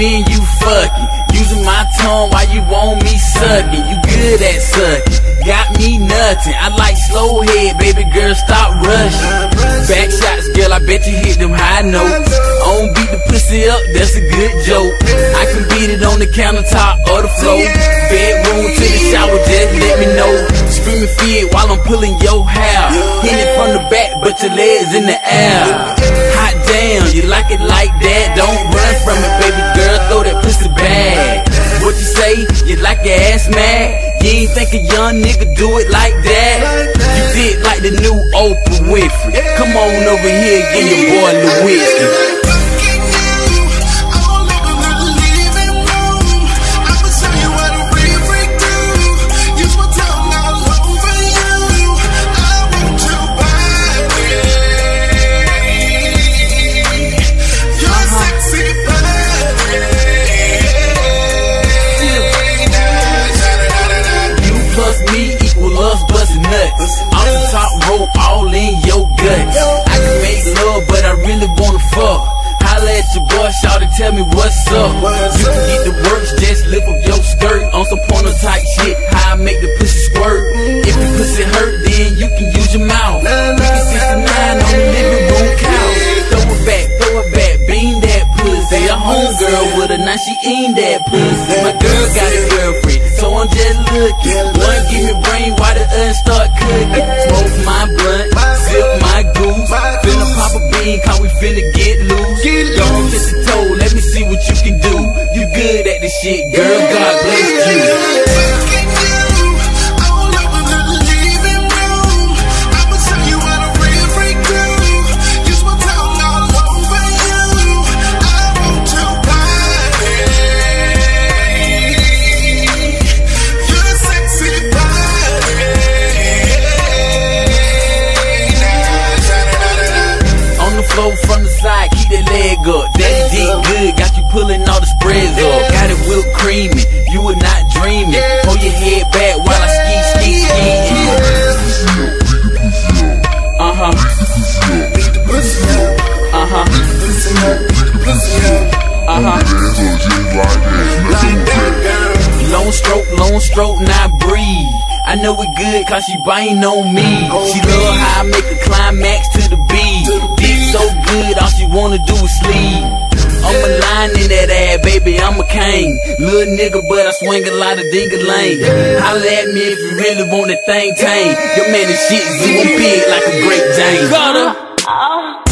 and you fucking. Using my tongue while you want me sucking. You good at sucking. Got me nothing. I like slow head, baby girl, stop rushing. Back shots, girl, I bet you hit them high notes. I don't beat the pussy up, that's a good joke. I can beat it on the countertop or the floor. Bedroom to the shower, just let me know. Screaming fear while I'm pulling your hair. Hit it from the back, but your legs in the air. Hot damn, you like it like that? Don't say? You like your ass mad? You ain't think a young nigga do it like that? You did like the new Oprah Winfrey. Come on over here, get your boy Lewinsky. Wanna fuck. Holla at your boy, shout and tell me what's up. You can get the works, just lift up your skirt on some porno type shit. How I make the pussy squirt. If the pussy hurt, then you can use your mouth. We can 69 on the living room couch. Throw it back, throw it back, beam that pussy. A homegirl with her, now she ain't that pussy. My girl got a girlfriend, so I'm just looking. One give me brain while the other pop a bean, cause we finna get loose. Don't kiss a toe, let me see what you can do. You good at this shit, girl, God bless you leg up. That dick good, got you pulling all the spreads up. Got it whipped creamy, you were not dreaming. Hold your head back while I ski, ski, ski. Uh huh. Uh huh. Uh huh. Long stroke, long stroke, not breathe. I know it good cause she biting on me. She love how I make a climax to the beat. Wanna do is sleep. I'm a line in that ass, baby, I'm a king. Little nigga, but I swing a lot of dinga lane. Holla at me if you really want that thing tame. Your man is shit, zoo, I'm big like a Great Dane. Got her. Uh, uh.